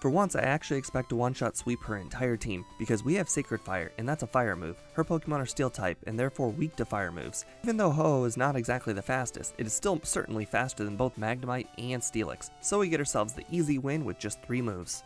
For once, I actually expect to one-shot sweep her entire team, because we have Sacred Fire, and that's a fire move. Her Pokemon are Steel type, and therefore weak to fire moves. Even though Ho-Oh is not exactly the fastest, it is still certainly faster than both Magnemite and Steelix, so we get ourselves the easy win with just 3 moves.